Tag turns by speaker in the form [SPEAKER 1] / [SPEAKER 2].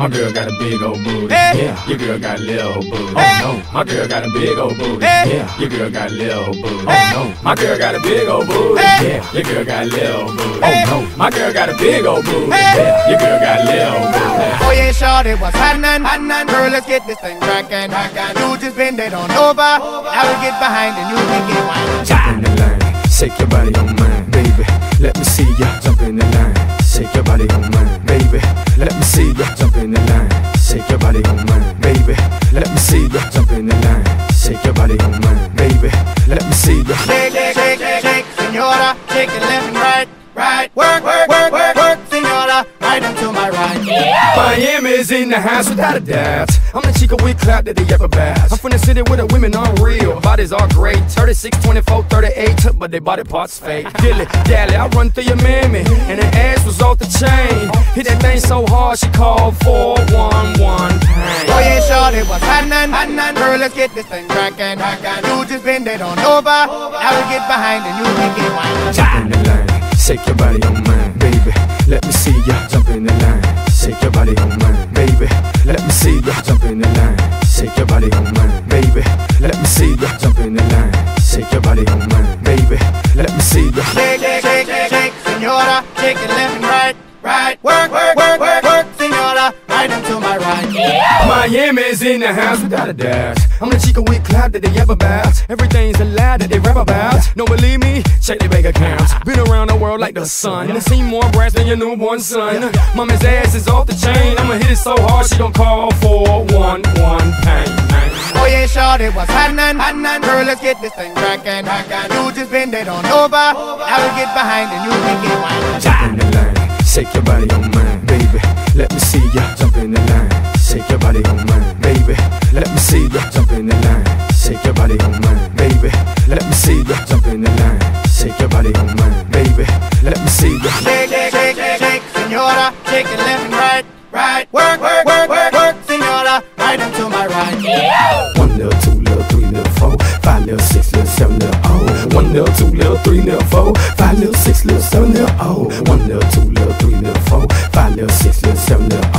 [SPEAKER 1] My girl got a big old booty.
[SPEAKER 2] Hey.
[SPEAKER 1] Yeah, your girl got a little old booty.
[SPEAKER 2] Hey.
[SPEAKER 1] Oh no, my girl got a big old booty.
[SPEAKER 2] Hey.
[SPEAKER 1] Yeah, your girl got a little old booty.
[SPEAKER 2] Hey.
[SPEAKER 1] Oh no, my girl got a big old booty.
[SPEAKER 2] Hey.
[SPEAKER 1] Yeah, your girl got a little old booty.
[SPEAKER 2] Hey.
[SPEAKER 1] Oh no, my girl got a big old booty.
[SPEAKER 2] Hey.
[SPEAKER 1] Yeah, your girl got a little old booty.
[SPEAKER 2] Oh yeah, shorty, what's happening? happening? Girl, let's get this thing crackin'. You just bend it on over. I will get behind and you can get wine.
[SPEAKER 1] Jump in the line, shake your body on mine, mine, baby. Let me see ya jump in the line, shake your body on baby. Let me see ya jump in the line, shake your body on baby. Let me see
[SPEAKER 2] shake, shake, shake, shake, senora. Shake it left and right, right. Work, work, work, work,
[SPEAKER 1] in the house without a doubt. I'm the chica with clap that they ever bout. I'm from the city where the women are real. Bodies are great. 36, 24, 38, but they body parts fake. Dilly, dally, I run through your mammy. And her ass was off the chain. Hit that thing so hard, she called 411 pain.
[SPEAKER 2] Oh yeah, shorty, what's happening? happening? Girl, let's get this thing crackin'. You just bend it on over. I will get behind and you can get wine.
[SPEAKER 1] Jump in the line, shake your body on mine, baby. Let me see ya jump in the line, shake your body on mine, baby. Let me see ya jump in the line, shake your body oh on mine, baby. Let me see ya jump in the line, shake your body oh on mine, baby. Let me see.
[SPEAKER 2] Shake, shake, shake, shake, shake, senora. Shake it left and right, right. Work, work, work, work,
[SPEAKER 1] Miami's in the house without a doubt. I'm the chica with clout that they ever bout. Everything's a lie that they rap about. Don't believe me? Check their bank accounts. Been around the world like the sun. And seen more brass than your newborn son. Mama's ass is off the chain. I'ma hit it so hard she gon' call for one one pain.
[SPEAKER 2] Oh yeah, shorty, what's happening? happening? Girl, let's get this thing crackin'. I got you just bend it on over. I will get behind and you can get wine.
[SPEAKER 1] Jump in the line, shake your body on mine, baby. Let me see ya jump in the line, shake your body on mine, me see you jump in the line, shake your body on mine, baby. Let me see you shake,
[SPEAKER 2] shake, shake, shake, senora, shake it left and right, right. Work, work, work, work, work, senora, right into my right.
[SPEAKER 1] One little, two little, three little, four, five little, six little, seven little, oh. One little, two little, three little, four, five little, six little, seven little, oh. One little, two little, three little, four, five little, six little, seven little, oh.